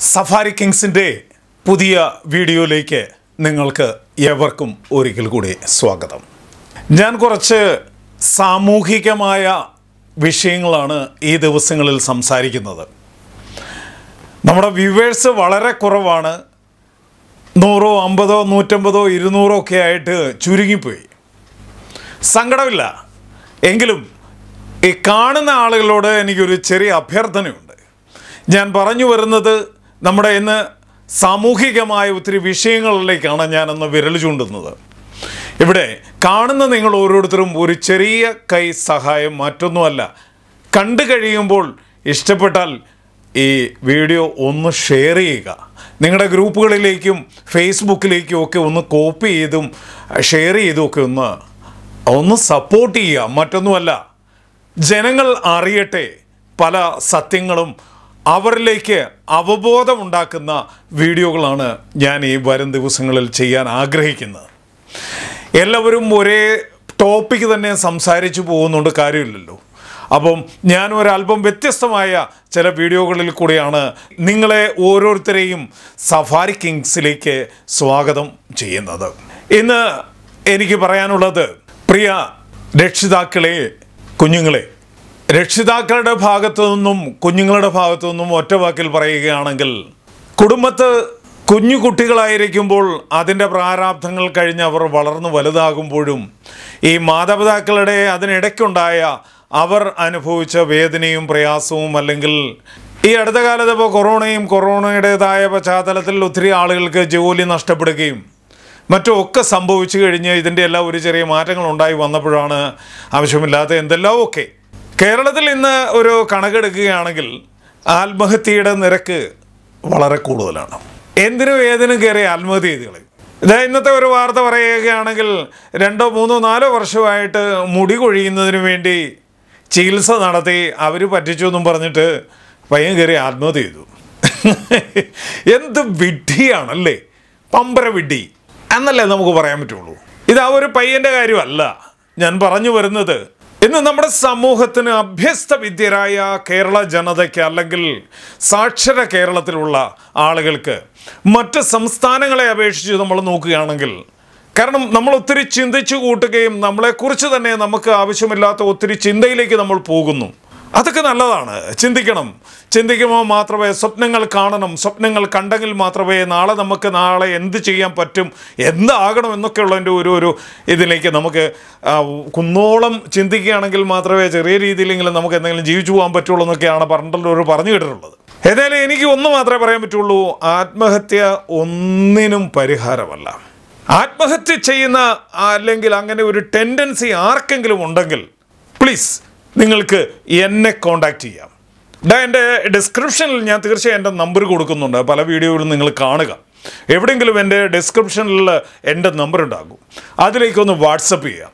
Safari കിങ്സിന്റെ പുതിയ വീഡിയോയിലേക്ക് നിങ്ങൾക്ക് ഏവർക്കും ഒരിക്കൽ കൂടി സ്വാഗതം. ഞാൻ കുറച്ച് സാമൂഹികമായ വിഷയങ്ങളാണ് ഈ ദിവസങ്ങളിൽ സംസാരിക്കുന്നത്. നമ്മുടെ വ്യൂവേഴ്സ് വളരെ കുറവാണ്. നൂറോ അമ്പതോ നൂറ്റമ്പതോ ഇരുന്നൂറോ ഒക്കെ ആയിട്ട് ചുരുങ്ങിപ്പോയി. സങ്കടമില്ല. എങ്കിലും ഈ കാണുന്ന ആളുകളോട് എനിക്കൊരു ചെറിയ അഭ്യർത്ഥനയുണ്ട്. ഞാൻ പറഞ്ഞു വരുന്നത് നമ്മുടെ ഇന്ന് സാമൂഹികമായ ഒത്തിരി വിഷയങ്ങളിലേക്കാണ് ഞാനന്ന് വിരൽ ചൂണ്ടുന്നത്. ഇവിടെ കാണുന്ന നിങ്ങൾ ഓരോരുത്തരും ഒരു ചെറിയ കൈ സഹായം മറ്റൊന്നുമല്ല. കണ്ടു കഴിയുമ്പോൾ ഇഷ്ടപ്പെട്ടാൽ ഈ വീഡിയോ ഒന്ന് ഷെയർ ചെയ്യുക. നിങ്ങളുടെ ഗ്രൂപ്പുകളിലേക്കും ഫേസ്ബുക്കിലേക്കും ഒക്കെ ഒന്ന് കോപ്പി ചെയ്തും ഷെയർ ചെയ്തും ഒക്കെ ഒന്ന് ഒന്ന് സപ്പോർട്ട് ചെയ്യുക. മറ്റൊന്നുമല്ല ജനങ്ങൾ അറിയട്ടെ. പല സത്യങ്ങളും അവരിലേക്ക് അവബോധമുണ്ടാക്കുന്ന വീഡിയോകളാണ് ഞാൻ ഈ വരും ദിവസങ്ങളിൽ ചെയ്യാൻ ആഗ്രഹിക്കുന്നത്. എല്ലാവരും ഒരേ ടോപ്പിക്ക് തന്നെ സംസാരിച്ചു പോകുന്നുണ്ട് കാര്യമില്ലല്ലോ. അപ്പം ഞാൻ ഒരല്പം വ്യത്യസ്തമായ ചില വീഡിയോകളിൽ കൂടിയാണ് നിങ്ങളെ ഓരോരുത്തരെയും സഫാരി കിങ്സിലേക്ക് സ്വാഗതം ചെയ്യുന്നത്. ഇന്ന് എനിക്ക് പറയാനുള്ളത് പ്രിയ രക്ഷിതാക്കളെ കുഞ്ഞുങ്ങളെ രക്ഷിതാക്കളുടെ ഭാഗത്തു നിന്നും കുഞ്ഞുങ്ങളുടെ ഭാഗത്തു നിന്നും ഒറ്റ വാക്കിൽ പറയുകയാണെങ്കിൽ കുടുംബത്ത് കുഞ്ഞു കുട്ടികളായിരിക്കുമ്പോൾ അതിന്റെ പ്രാരാബ്ധങ്ങൾ കഴിഞ്ഞ് അവർ വളർന്നു വലുതാകുമ്പോഴും ഈ മാതാപിതാക്കളുടെ അതിനിടയ്ക്കുണ്ടായ അവർ അനുഭവിച്ച വേദനയും പ്രയാസവും അല്ലെങ്കിൽ ഈ അടുത്ത കാലത്ത് ഇപ്പോൾ കൊറോണയും കൊറോണയുടേതായ പശ്ചാത്തലത്തിൽ ഒത്തിരി ആളുകൾക്ക് ജോലി നഷ്ടപ്പെടുകയും മറ്റും ഒക്കെ സംഭവിച്ചു കഴിഞ്ഞ് ഇതിന്റെ എല്ലാം ഒരു ചെറിയ മാറ്റങ്ങൾ ഉണ്ടായി വന്നപ്പോഴാണ് ആവശ്യമില്ലാത്ത എന്തെല്ലാം ഒക്കെ കേരളത്തിൽ ഇന്ന് ഒരു കണക്കെടുക്കുകയാണെങ്കിൽ ആത്മഹത്യയുടെ നിരക്ക് വളരെ കൂടുതലാണ്. എന്തിനും ഏതിനും കയറി ആത്മഹത്യ ചെയ്ത് കളയും ഇതാ ഇന്നത്തെ ഒരു വാർത്ത പറയുകയാണെങ്കിൽ രണ്ടോ മൂന്നോ നാലോ വർഷമായിട്ട് മുടി കൊഴിയുന്നതിന് വേണ്ടി ചികിത്സ നടത്തി അവർ പറ്റിച്ചു എന്നും പറഞ്ഞിട്ട് പയ്യൻ കയറി ആത്മഹത്യ ചെയ്തു. എന്ത് വിഡ്ഢിയാണല്ലേ? പമ്പര വിഡ്ഢി. എന്നല്ലേ നമുക്ക് പറയാൻ പറ്റുള്ളൂ. ഇത് ആ ഒരു പയ്യന്റെ കാര്യമല്ല. ഞാൻ പറഞ്ഞു വരുന്നത് ഇന്ന് നമ്മുടെ സമൂഹത്തിന് അഭ്യസ്ത വിദ്യരായ കേരള ജനതയ്ക്ക് അല്ലെങ്കിൽ സാക്ഷര കേരളത്തിലുള്ള ആളുകൾക്ക് മറ്റ് സംസ്ഥാനങ്ങളെ അപേക്ഷിച്ച് നമ്മൾ നോക്കുകയാണെങ്കിൽ കാരണം നമ്മൾ ഒത്തിരി ചിന്തിച്ചു കൂട്ടുകയും നമ്മളെക്കുറിച്ച് തന്നെ നമുക്ക് ആവശ്യമില്ലാത്ത ഒത്തിരി ചിന്തയിലേക്ക് നമ്മൾ പോകുന്നു. അതൊക്കെ നല്ലതാണ്. ചിന്തിക്കണം. ചിന്തിക്കുമ്പോൾ മാത്രമേ സ്വപ്നങ്ങൾ കാണണം. സ്വപ്നങ്ങൾ കണ്ടെങ്കിൽ മാത്രമേ നാളെ നമുക്ക് നാളെ എന്ത് ചെയ്യാൻ പറ്റും എന്താകണം എന്നൊക്കെയുള്ളതിന്റെ ഒരു ഒരു ഇതിലേക്ക് നമുക്ക് കുന്നോളം ചിന്തിക്കുകയാണെങ്കിൽ മാത്രമേ ചെറിയ രീതിയിലെങ്കിലും നമുക്ക് എന്തെങ്കിലും ജീവിച്ചു പോകാൻ പറ്റുള്ളൂ എന്നൊക്കെയാണ് പറഞ്ഞിട്ടുള്ളത് പറഞ്ഞു കേട്ടിട്ടുള്ളത്. ഏതായാലും എനിക്ക് ഒന്ന് മാത്രമേ പറയാൻ പറ്റുള്ളൂ ആത്മഹത്യ ഒന്നിനും പരിഹാരമല്ല. ആത്മഹത്യ ചെയ്യുന്ന അല്ലെങ്കിൽ അങ്ങനെ ഒരു ടെൻഡൻസി ആർക്കെങ്കിലും ഉണ്ടെങ്കിൽ പ്ലീസ് നിങ്ങൾക്ക് എന്നെ കോൺടാക്റ്റ് ചെയ്യാം. ഡാ എന്റെ ഡിസ്ക്രിപ്ഷനിൽ ഞാൻ തീർച്ചയായും എന്റെ നമ്പർ കൊടുക്കുന്നുണ്ട്. പല വീഡിയോകളും നിങ്ങൾ കാണുക. എവിടെയെങ്കിലും എന്റെ ഡിസ്ക്രിപ്ഷനിൽ എന്റെ നമ്പർ ഉണ്ടാകും. അതിലേക്കൊന്ന് വാട്സപ്പ് ചെയ്യാം.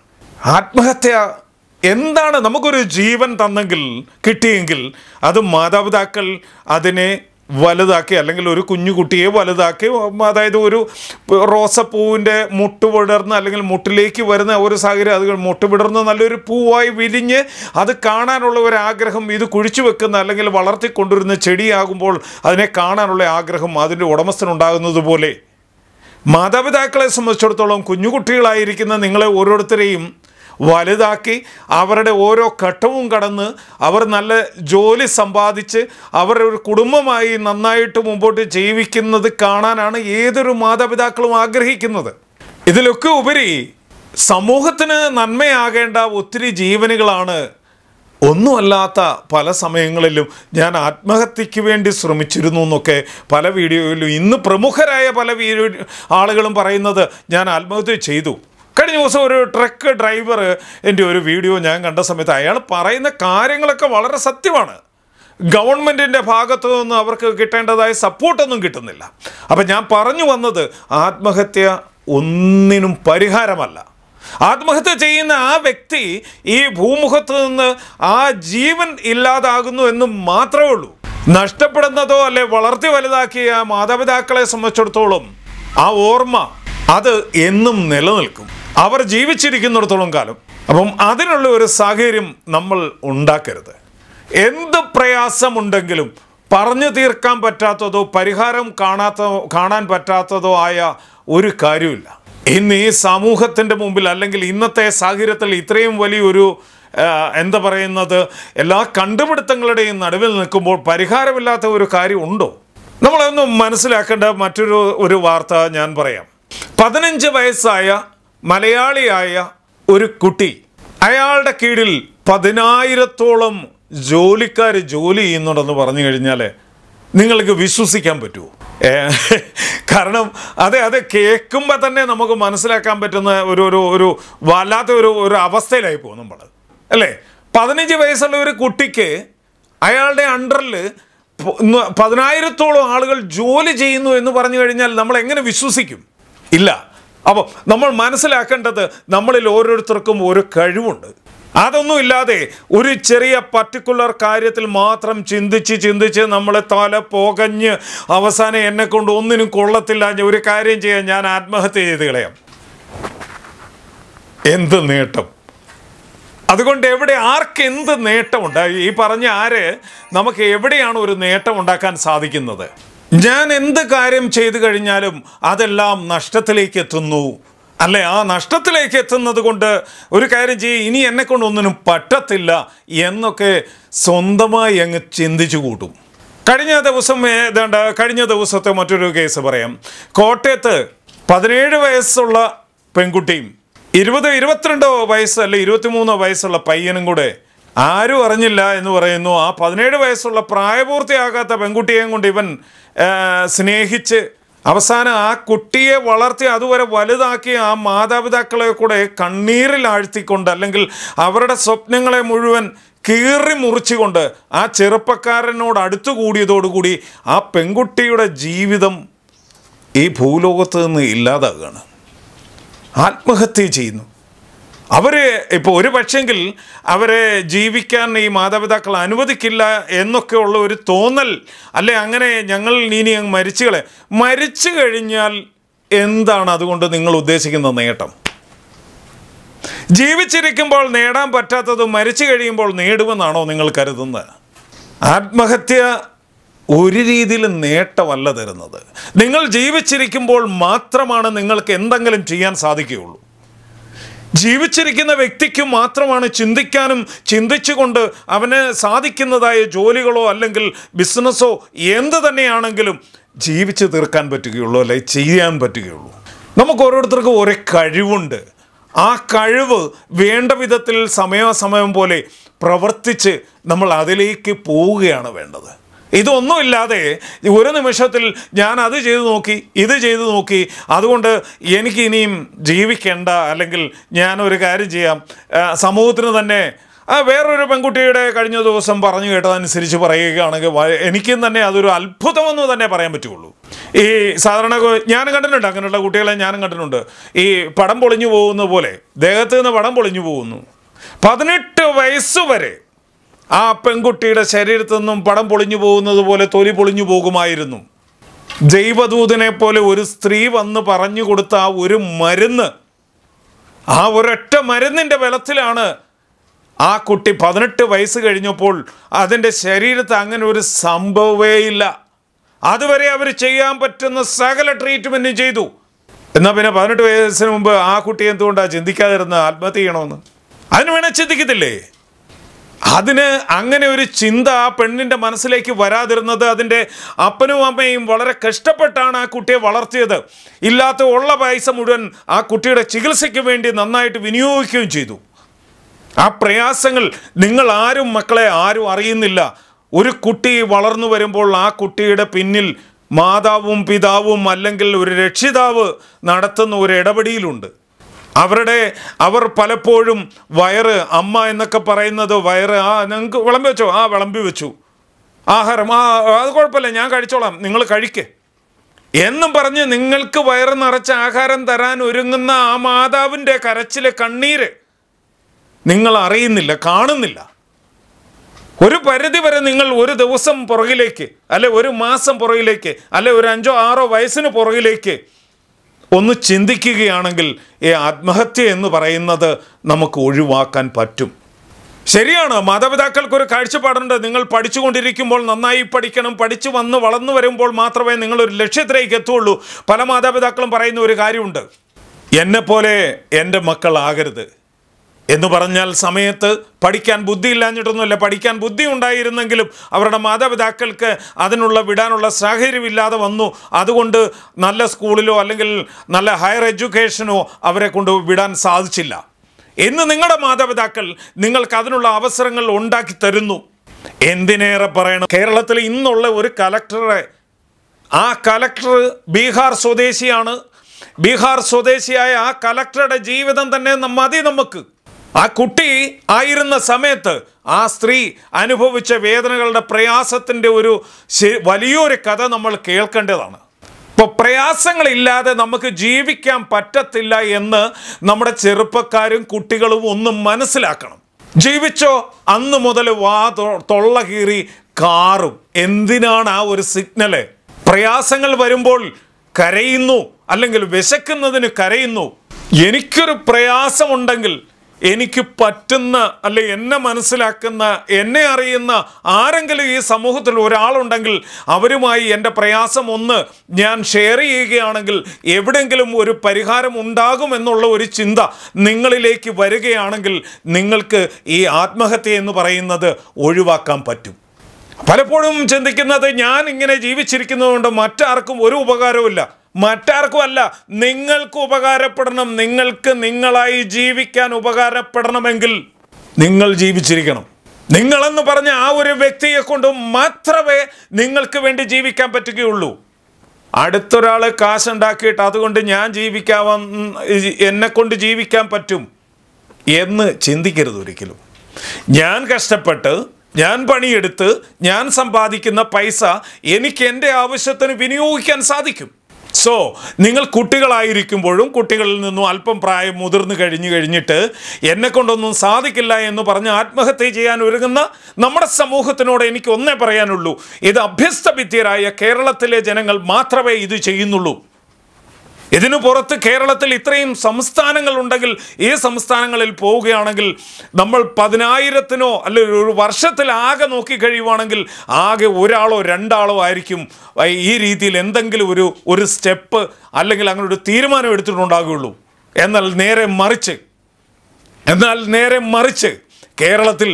ആത്മഹത്യ എന്താണ് നമുക്കൊരു ജീവൻ തന്നെങ്കിൽ കിട്ടിയെങ്കിൽ അത് മാതാപിതാക്കൾ അതിനെ വലുതാക്കി അല്ലെങ്കിൽ ഒരു കുഞ്ഞു കുട്ടിയെ വലുതാക്കി അതായത് ഒരു റോസപ്പൂവിന്റെ മുട്ട് വിടർന്ന് അല്ലെങ്കിൽ മുട്ടിലേക്ക് വരുന്ന ഒരു സാഹചര്യം അത് മുട്ട് വിടർന്ന് നല്ലൊരു പൂവായി വിരിഞ്ഞ് അത് കാണാനുള്ള ഒരു ആഗ്രഹം ഇത് കുഴിച്ചു വെക്കുന്ന അല്ലെങ്കിൽ വളർത്തിക്കൊണ്ടുവരുന്ന ചെടിയാകുമ്പോൾ അതിനെ കാണാനുള്ള ആഗ്രഹം അതിന്റെ ഉടമസ്ഥനുണ്ടാകുന്നത് പോലെ മാതാപിതാക്കളെ സംബന്ധിച്ചിടത്തോളം കുഞ്ഞുകുട്ടികളായിരിക്കുന്ന നിങ്ങളെ ഓരോരുത്തരെയും വലുതാക്കി അവരുടെ ഓരോ ഘട്ടവും കടന്ന് അവർ നല്ല ജോലി സമ്പാദിച്ച് അവരുടെ ഒരു കുടുംബമായി നന്നായിട്ട് മുമ്പോട്ട് ജീവിക്കുന്നത് കാണാനാണ് ഏതൊരു മാതാപിതാക്കളും ആഗ്രഹിക്കുന്നത്. ഇതിലൊക്കെ ഉപരി സമൂഹത്തിന് നന്മയാകേണ്ട ഒത്തിരി ജീവനുകളാണ്. ഒന്നുമല്ലാത്ത പല സമയങ്ങളിലും ഞാൻ ആത്മഹത്യയ്ക്ക് വേണ്ടി ശ്രമിച്ചിരുന്നു എന്നൊക്കെ പല വീഡിയോയിലും ഇന്ന് പ്രമുഖരായ പല വീഡിയോ ആളുകളും പറയുന്നത് ഞാൻ ആത്മഹത്യ ചെയ്തു. കഴിഞ്ഞ ദിവസം ഒരു ട്രക്ക് ഡ്രൈവർ എന്റെ ഒരു വീഡിയോ ഞാൻ കണ്ട സമയത്ത് അയാൾ പറയുന്ന കാര്യങ്ങളൊക്കെ വളരെ സത്യമാണ്. ഗവൺമെന്റിന്റെ ഭാഗത്തു നിന്ന് അവർക്ക് കിട്ടേണ്ടതായ സപ്പോർട്ടൊന്നും കിട്ടുന്നില്ല. അപ്പം ഞാൻ പറഞ്ഞു വന്നത് ആത്മഹത്യ ഒന്നിനും പരിഹാരമല്ല. ആത്മഹത്യ ചെയ്യുന്ന ആ വ്യക്തി ഈ ഭൂമുഖത്ത് നിന്ന് ആ ജീവൻ ഇല്ലാതാകുന്നു എന്ന് മാത്രമേ ഉള്ളൂ. നഷ്ടപ്പെടുന്നതോ അല്ലെ വളർത്തി വലുതാക്കിയ മാതാപിതാക്കളെ സംബന്ധിച്ചിടത്തോളം ആ ഓർമ്മ അത് എന്നും നിലനിൽക്കും. അവർ ജീവിച്ചിരിക്കുന്നിടത്തോളം കാലം. അപ്പം അതിനുള്ള ഒരു സാഹചര്യം നമ്മൾ ഉണ്ടാക്കരുത്. എന്ത് പ്രയാസമുണ്ടെങ്കിലും പറഞ്ഞു തീർക്കാൻ പറ്റാത്തതോ പരിഹാരം കാണാത്ത കാണാൻ പറ്റാത്തതോ ആയ ഒരു കാര്യമില്ല. ഇന്ന് ഈ സമൂഹത്തിന്റെ മുമ്പിൽ അല്ലെങ്കിൽ ഇന്നത്തെ സാഹചര്യത്തിൽ ഇത്രയും വലിയൊരു എന്താ പറയുന്നത് എല്ലാ കണ്ടുപിടുത്തങ്ങളുടെയും നടുവിൽ നിൽക്കുമ്പോൾ പരിഹാരമില്ലാത്ത ഒരു കാര്യം ഉണ്ടോ? നമ്മളൊന്ന് മനസ്സിലാക്കേണ്ട മറ്റൊരു ഒരു വാർത്ത ഞാൻ പറയാം. പതിനഞ്ച് വയസ്സായ മലയാളിയായ ഒരു കുട്ടി അയാളുടെ കീഴിൽ പതിനായിരത്തോളം ജോലിക്കാർ ജോലി ചെയ്യുന്നുണ്ടെന്ന് പറഞ്ഞു കഴിഞ്ഞാൽ നിങ്ങൾക്ക് വിശ്വസിക്കാൻ പറ്റുമോ കാരണം അതെ അത് കേൾക്കുമ്പോൾ തന്നെ നമുക്ക് മനസ്സിലാക്കാൻ പറ്റുന്ന ഒരു ഒരു ഒരു വല്ലാത്ത ഒരു ഒരു അവസ്ഥയിലായി പോകും നമ്മൾ അല്ലേ? പതിനഞ്ച് വയസ്സുള്ള ഒരു കുട്ടിക്ക് അയാളുടെ അണ്ടറിൽ പതിനായിരത്തോളം ആളുകൾ ജോലി ചെയ്യുന്നു എന്ന് പറഞ്ഞു കഴിഞ്ഞാൽ നമ്മൾ എങ്ങനെ വിശ്വസിക്കും? ഇല്ല. അപ്പോൾ നമ്മൾ മനസ്സിലാക്കേണ്ടത് നമ്മളിൽ ഓരോരുത്തർക്കും ഒരു കഴിവുണ്ട്. അതൊന്നുമില്ലാതെ ഒരു ചെറിയ പർട്ടിക്കുലർ കാര്യത്തിൽ മാത്രം ചിന്തിച്ച് ചിന്തിച്ച് നമ്മൾ തല പോകഞ്ഞ് അവസാനം എന്നെ കൊണ്ട് ഒന്നിനും കൊള്ളത്തില്ല ഒരു കാര്യം ചെയ്യാൻ ഞാൻ ആത്മഹത്യ ചെയ്ത് കളയാം. എന്ത് നേട്ടം? അതുകൊണ്ട് എവിടെ ആർക്ക് എന്ത് നേട്ടമുണ്ട് ഈ പറഞ്ഞ ആര്? നമുക്ക് എവിടെയാണ് ഒരു നേട്ടം ഉണ്ടാക്കാൻ സാധിക്കുന്നത്? ഞാൻ എന്ത് കാര്യം ചെയ്തു കഴിഞ്ഞാലും അതെല്ലാം നഷ്ടത്തിലേക്ക് എത്തുന്നു അല്ലെ? ആ നഷ്ടത്തിലേക്ക് എത്തുന്നത് കൊണ്ട് ഒരു കാര്യം ചെയ്യും ഇനി എന്നെ കൊണ്ട് ഒന്നിനും പറ്റത്തില്ല എന്നൊക്കെ സ്വന്തമായി അങ്ങ് ചിന്തിച്ചു കൂട്ടും. കഴിഞ്ഞ ദിവസം ഏതാണ്ട് കഴിഞ്ഞ ദിവസത്തെ മറ്റൊരു കേസ് പറയാം. കോട്ടയത്ത് പതിനേഴ് വയസ്സുള്ള പെൺകുട്ടിയും ഇരുപത് ഇരുപത്തിരണ്ടോ വയസ്സ് അല്ലെ ഇരുപത്തിമൂന്നോ വയസ്സുള്ള പയ്യനും കൂടെ ആരും അറിഞ്ഞില്ല എന്ന് പറയുന്നു. ആ പതിനേഴ് വയസ്സുള്ള പ്രായപൂർത്തിയാകാത്ത പെൺകുട്ടിയെയും കൊണ്ട് ഇവൻ സ്നേഹിച്ച് അവസാനം ആ കുട്ടിയെ വളർത്തി അതുവരെ വലുതാക്കി ആ മാതാപിതാക്കളെ കൂടെ കണ്ണീരിൽ ആഴ്ത്തിക്കൊണ്ട് അല്ലെങ്കിൽ അവരുടെ സ്വപ്നങ്ങളെ മുഴുവൻ കീറി മുറിച്ചുകൊണ്ട് ആ ചെറുപ്പക്കാരനോട് അടുത്തുകൂടിയതോടുകൂടി ആ പെൺകുട്ടിയുടെ ജീവിതം ഈ ഭൂലോകത്ത് നിന്ന് ഇല്ലാതാകുകയാണ് ആത്മഹത്യ ചെയ്യുന്നു. അവർ ഇപ്പോൾ ഒരു പക്ഷെങ്കിൽ അവരെ ജീവിക്കാൻ ഈ മാതാപിതാക്കൾ അനുവദിക്കില്ല എന്നൊക്കെ ഉള്ള ഒരു തോന്നൽ അല്ലെ അങ്ങനെ ഞങ്ങൾ ഇനി അങ്ങ് മരിച്ചുകളെ മരിച്ചു കഴിഞ്ഞാൽ എന്താണ് അതുകൊണ്ട് നിങ്ങൾ ഉദ്ദേശിക്കുന്ന നേട്ടം? ജീവിച്ചിരിക്കുമ്പോൾ നേടാൻ പറ്റാത്തത് മരിച്ചു കഴിയുമ്പോൾ നേടുമെന്നാണോ നിങ്ങൾ കരുതുന്നത്? ആത്മഹത്യ ഒരു രീതിയിലും നേട്ടമല്ല തരുന്നത്. നിങ്ങൾ ജീവിച്ചിരിക്കുമ്പോൾ മാത്രമാണ് നിങ്ങൾക്ക് എന്തെങ്കിലും ചെയ്യാൻ സാധിക്കുകയുള്ളൂ. ജീവിച്ചിരിക്കുന്ന വ്യക്തിക്ക് മാത്രമാണ് ചിന്തിക്കാനും ചിന്തിച്ചുകൊണ്ട് അവന് സാധിക്കുന്നതായ ജോലികളോ അല്ലെങ്കിൽ ബിസിനസ്സോ എന്ത് തന്നെയാണെങ്കിലും ജീവിച്ച് തീർക്കാൻ പറ്റുകയുള്ളൂ അല്ലെങ്കിൽ ചെയ്യാൻ പറ്റുകയുള്ളൂ. നമുക്ക് ഓരോരുത്തർക്കും ഒരേ കഴിവുണ്ട്. ആ കഴിവ് വേണ്ട വിധത്തിൽ സമയാസമയം പോലെ പ്രവർത്തിച്ച് നമ്മൾ അതിലേക്ക് പോവുകയാണ് വേണ്ടത്. ഇതൊന്നുമില്ലാതെ ഒരു നിമിഷത്തിൽ ഞാൻ അത് ചെയ്തു നോക്കി ഇത് ചെയ്തു നോക്കി. അതുകൊണ്ട് എനിക്ക് ഇനിയും ജീവിക്കേണ്ട അല്ലെങ്കിൽ ഞാൻ ഒരു കാര്യം ചെയ്യാം. സമൂഹത്തിന് തന്നെ വേറൊരു പെൺകുട്ടിയുടെ കഴിഞ്ഞ ദിവസം പറഞ്ഞു കേട്ടതനുസരിച്ച് പറയുകയാണെങ്കിൽ എനിക്കും തന്നെ അതൊരു അത്ഭുതമെന്ന് തന്നെ പറയാൻ പറ്റുള്ളൂ. ഈ സാധാരണ ഞാൻ കണ്ടിട്ടുണ്ട് അങ്ങനെയുള്ള കുട്ടികളെ ഞാനും കണ്ടിട്ടുണ്ട്. ഈ പടം പൊളിഞ്ഞു പോകുന്ന പോലെ ദേഹത്ത് നിന്ന് പടം പൊളിഞ്ഞു പോകുന്നു. പതിനെട്ട് വയസ്സ് വരെ ആ പെൺകുട്ടിയുടെ ശരീരത്തു നിന്നും പടം പൊളിഞ്ഞു പോകുന്നത് പോലെ തൊലി പൊളിഞ്ഞു പോകുമായിരുന്നു. ദൈവദൂതനെ പോലെ ഒരു സ്ത്രീ വന്ന് പറഞ്ഞു കൊടുത്ത ആ ഒരു മരുന്ന് ആ ഒരൊറ്റ മരുന്നിന്റെ ബലത്തിലാണ് ആ കുട്ടി പതിനെട്ട് വയസ്സ് കഴിഞ്ഞപ്പോൾ അതിന്റെ ശരീരത്ത് അങ്ങനെ ഒരു സംഭവമേ ഇല്ല. അതുവരെ അവർ ചെയ്യാൻ പറ്റുന്ന സകല ട്രീറ്റ്മെന്റും ചെയ്തു. എന്നാൽ പിന്നെ പതിനെട്ട് വയസ്സിന് മുമ്പ് ആ കുട്ടി എന്തുകൊണ്ടാണ് ചിന്തിക്കാതിരുന്ന് ആത്മഹത്യ ചെയ്യണമെന്ന്. അതിന് വേണേൽ ചിന്തിക്കത്തില്ലേ? അതിന് അങ്ങനെ ഒരു ചിന്ത ആ പെണ്ണിന്റെ മനസ്സിലേക്ക് വരാതിരുന്നത് അതിന്റെ അപ്പനും അമ്മയും വളരെ കഷ്ടപ്പെട്ടാണ് ആ കുട്ടിയെ വളർത്തിയത്. ഇല്ലാത്ത ഉള്ള പൈസ മുഴുവൻ ആ കുട്ടിയുടെ ചികിത്സയ്ക്ക് വേണ്ടി നന്നായിട്ട് വിനിയോഗിക്കുകയും ചെയ്തു. ആ പ്രയാസങ്ങൾ നിങ്ങൾ ആരും മക്കളെ ആരും അറിയുന്നില്ല. ഒരു കുട്ടി വളർന്നു വരുമ്പോൾ ആ കുട്ടിയുടെ പിന്നിൽ മാതാവും പിതാവും അല്ലെങ്കിൽ ഒരു രക്ഷിതാവ് നടത്തുന്ന ഒരു ഇടപെടിയിലുണ്ട് അവരുടെ അവർ പലപ്പോഴും വയറ് അമ്മ എന്നൊക്കെ പറയുന്നത് വയറ് ആ നിങ്ങൾക്ക് വിളമ്പി വെച്ചോ? ആ വിളമ്പി വെച്ചു. ആഹാരം ആ അത് കുഴപ്പമില്ല ഞാൻ കഴിച്ചോളാം നിങ്ങൾ കഴിക്കേ. എന്നും പറഞ്ഞ് നിങ്ങൾക്ക് വയറ് നിറച്ച ആഹാരം തരാൻ ഒരുങ്ങുന്ന ആ മാതാവിന്റെ കരച്ചിലെ കണ്ണീര് നിങ്ങൾ അറിയുന്നില്ല കാണുന്നില്ല. ഒരു പരിധി വരെ നിങ്ങൾ ഒരു ദിവസം പുറകിലേക്ക് അല്ലെ ഒരു മാസം പുറകിലേക്ക് അല്ലെ ഒരു അഞ്ചോ ആറോ വയസ്സിന് പുറകിലേക്ക് ഒന്ന് ചിന്തിക്കുകയാണെങ്കിൽ ഈ ആത്മഹത്യ എന്ന് പറയുന്നത് നമുക്ക് ഒഴിവാക്കാൻ പറ്റും. ശരിയാണ് മാതാപിതാക്കൾക്ക് ഒരു കാഴ്ചപ്പാടുണ്ട്. നിങ്ങൾ പഠിച്ചുകൊണ്ടിരിക്കുമ്പോൾ നന്നായി പഠിക്കണം പഠിച്ചു വന്ന് വളർന്നു വരുമ്പോൾ മാത്രമേ നിങ്ങൾ ഒരു ലക്ഷ്യത്തിലേക്ക് എത്തുള്ളൂ പല മാതാപിതാക്കളും പറയുന്ന ഒരു കാര്യമുണ്ട്. എന്നെപ്പോലെ എന്റെ മക്കളാകരുത്. എന്ന് പറഞ്ഞാൽ സമയത്ത് പഠിക്കാൻ ബുദ്ധി ഇല്ലാഞ്ഞിട്ടൊന്നുമില്ല പഠിക്കാൻ ബുദ്ധി ഉണ്ടായിരുന്നെങ്കിലും അവരുടെ മാതാപിതാക്കൾക്ക് അതിനുള്ള വിടാനുള്ള സാഹചര്യമില്ലാതെ വന്നു. അതുകൊണ്ട് നല്ല സ്കൂളിലോ അല്ലെങ്കിൽ നല്ല ഹയർ എഡ്യൂക്കേഷനോ അവരെ കൊണ്ട് വിടാൻ സാധിച്ചില്ല. എന്ന് നിങ്ങളുടെ മാതാപിതാക്കൾ നിങ്ങൾക്ക് അതിനുള്ള അവസരങ്ങൾ ഉണ്ടാക്കി തരുന്നു. എന്തിനേറെ പറയണം? കേരളത്തിൽ ഇന്നുള്ള ഒരു കലക്ടറെ ആ കലക്ടർ ബീഹാർ സ്വദേശിയാണ്. ബീഹാർ സ്വദേശിയായ ആ കലക്ടറുടെ ജീവിതം തന്നെ മതി നമുക്ക്. ആ കുട്ടി ആയിരുന്ന സമയത്ത് ആ സ്ത്രീ അനുഭവിച്ച വേദനകളുടെ പ്രയാസത്തിന്റെ ഒരു വലിയൊരു കഥ നമ്മൾ കേൾക്കേണ്ടതാണ്. ഇപ്പോൾ പ്രയാസങ്ങളില്ലാതെ നമുക്ക് ജീവിക്കാൻ പറ്റത്തില്ല എന്ന് നമ്മുടെ ചെറുപ്പക്കാരും കുട്ടികളും ഒന്നും മനസ്സിലാക്കണം. ജീവിച്ചോ? അന്ന് മുതൽ വാ തൊള്ള കീറി കാറും. എന്തിനാണ് ആ ഒരു സിഗ്നൽ? പ്രയാസങ്ങൾ വരുമ്പോൾ കരയുന്നു അല്ലെങ്കിൽ വിശക്കുന്നതിന് കരയുന്നു. എനിക്കൊരു പ്രയാസമുണ്ടെങ്കിൽ എനിക്ക് പറ്റുന്ന അല്ലെ എന്നെ മനസ്സിലാക്കുന്ന എന്നെ അറിയുന്ന ആരെങ്കിലും ഈ സമൂഹത്തിൽ ഒരാളുണ്ടെങ്കിൽ അവരുമായി എന്റെ പ്രയാസം ഒന്ന് ഞാൻ ഷെയർ ചെയ്യുകയാണെങ്കിൽ എവിടെയെങ്കിലും ഒരു പരിഹാരം ഉണ്ടാകുമെന്നുള്ള ഒരു ചിന്ത നിങ്ങളിലേക്ക് വരികയാണെങ്കിൽ നിങ്ങൾക്ക് ഈ ആത്മഹത്യ എന്ന് പറയുന്നത് ഒഴിവാക്കാൻ പറ്റും. പലപ്പോഴും ചിന്തിക്കുന്നത് ഞാൻ ഇങ്ങനെ ജീവിച്ചിരിക്കുന്നതുകൊണ്ട് മറ്റാർക്കും ഒരു ഉപകാരവുമില്ല. മറ്റാർക്കും അല്ല നിങ്ങൾക്ക് ഉപകാരപ്പെടണം നിങ്ങൾക്ക് നിങ്ങളായി ജീവിക്കാൻ ഉപകാരപ്പെടണമെങ്കിൽ നിങ്ങൾ ജീവിച്ചിരിക്കണം. നിങ്ങളെന്ന് പറഞ്ഞ ആ ഒരു വ്യക്തിയെ കൊണ്ട് മാത്രമേ നിങ്ങൾക്ക് വേണ്ടി ജീവിക്കാൻ പറ്റുകയുള്ളൂ. അടുത്തൊരാൾ കാശുണ്ടാക്കിയിട്ട് അതുകൊണ്ട് ഞാൻ ജീവിക്കാൻ എന്നെ കൊണ്ട് ജീവിക്കാൻ പറ്റും എന്ന് ചിന്തിക്കരുത് ഒരിക്കലും. ഞാൻ കഷ്ടപ്പെട്ട് ഞാൻ പണിയെടുത്ത് ഞാൻ സമ്പാദിക്കുന്ന പൈസ എനിക്ക് എന്റെ ആവശ്യത്തിന് വിനിയോഗിക്കാൻ സാധിക്കും. സോ നിങ്ങൾ കുട്ടികളായിരിക്കുമ്പോഴും കുട്ടികളിൽ നിന്നും അല്പം പ്രായം മുതിർന്നു കഴിഞ്ഞു കഴിഞ്ഞിട്ട് എന്നെ കൊണ്ടൊന്നും സാധിക്കില്ല എന്ന് പറഞ്ഞ് ആത്മഹത്യ ചെയ്യാൻ ഒരുങ്ങുന്ന നമ്മുടെ സമൂഹത്തിനോട് എനിക്ക് ഒന്നേ പറയാനുള്ളൂ. ഇത് അഭ്യസ്ത വിദ്യരായ കേരളത്തിലെ ജനങ്ങൾ മാത്രമേ ഇത് ചെയ്യുന്നുള്ളൂ. ഇതിനു പുറത്ത് കേരളത്തിൽ ഇത്രയും സംസ്ഥാനങ്ങൾ ഉണ്ടെങ്കിൽ ഈ സംസ്ഥാനങ്ങളിൽ പോവുകയാണെങ്കിൽ നമ്മൾ പതിനായിരത്തിനോ അല്ലെങ്കിൽ ഒരു വർഷത്തിൽ ആകെ നോക്കിക്കഴിയുവാണെങ്കിൽ ആകെ ഒരാളോ രണ്ടാളോ ആയിരിക്കും. ഈ രീതിയിൽ എന്തെങ്കിലും ഒരു ഒരു സ്റ്റെപ്പ് അല്ലെങ്കിൽ അങ്ങനെ ഒരു തീരുമാനം എടുത്തിട്ടുണ്ടാകുകയുള്ളൂ. എന്നാൽ നേരെ മറിച്ച് എന്നാൽ നേരെ മറിച്ച് കേരളത്തിൽ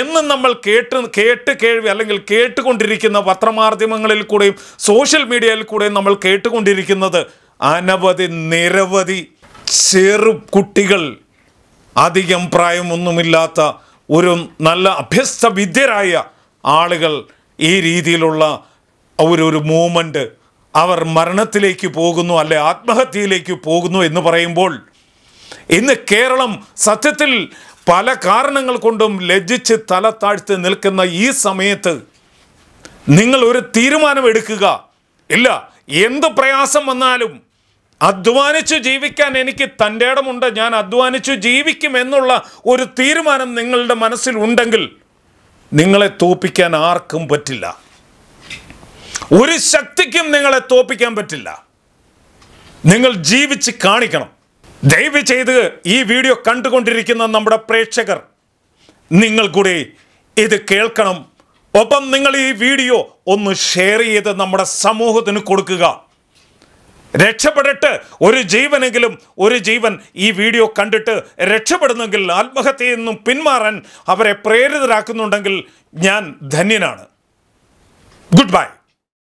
എന്നും നമ്മൾ കേട്ട് കേട്ട് കേൾവി അല്ലെങ്കിൽ കേട്ടുകൊണ്ടിരിക്കുന്ന പത്രമാധ്യമങ്ങളിൽ കൂടെയും സോഷ്യൽ മീഡിയയിൽ കൂടെയും നമ്മൾ കേട്ടുകൊണ്ടിരിക്കുന്നത് അനവധി നിരവധി ചെറു കുട്ടികൾ അധികം പ്രായമൊന്നുമില്ലാത്ത ഒരു നല്ല അഭ്യസ്ത വിദ്യരായ ആളുകൾ ഈ രീതിയിലുള്ള ഒരു ഒരു മൂവ്മെന്റ് അവർ മരണത്തിലേക്ക് പോകുന്നു അല്ലെ ആത്മഹത്യയിലേക്ക് പോകുന്നു എന്ന് പറയുമ്പോൾ ഇന്ന് കേരളം സത്യത്തിൽ പല കാരണങ്ങൾ കൊണ്ടും ലജ്ജിച്ച് തല താഴ്ത്തി നിൽക്കുന്ന ഈ സമയത്ത് നിങ്ങൾ ഒരു തീരുമാനമെടുക്കുക ഇല്ല എന്ത് പ്രയാസം വന്നാലും അധ്വാനിച്ചു ജീവിക്കാൻ എനിക്ക് തന്റെ ഇടമുണ്ട്. ഞാൻ അധ്വാനിച്ചു ജീവിക്കും എന്നുള്ള ഒരു തീരുമാനം നിങ്ങളുടെ മനസ്സിൽ ഉണ്ടെങ്കിൽ നിങ്ങളെ തോപ്പിക്കാൻ ആർക്കും പറ്റില്ല. ഒരു ശക്തിക്കും നിങ്ങളെ തോപ്പിക്കാൻ പറ്റില്ല. നിങ്ങൾ ജീവിച്ച് കാണിക്കണം. ദയവ് ചെയ്ത് ഈ വീഡിയോ കണ്ടുകൊണ്ടിരിക്കുന്ന നമ്മുടെ പ്രേക്ഷകർ നിങ്ങൾ കൂടി ഇത് കേൾക്കണം. ഒപ്പം നിങ്ങൾ ഈ വീഡിയോ ഒന്ന് ഷെയർ ചെയ്ത് നമ്മുടെ സമൂഹത്തിന് കൊടുക്കുക. രക്ഷപ്പെടട്ട് ഒരു ജീവനെങ്കിലും ഒരു ജീവൻ ഈ വീഡിയോ കണ്ടിട്ട് രക്ഷപ്പെടുന്നെങ്കിൽ ആത്മഹത്യയിൽ നിന്നും പിന്മാറാൻ അവരെ പ്രേരിതരാക്കുന്നുണ്ടെങ്കിൽ ഞാൻ ധന്യനാണ്. Good bye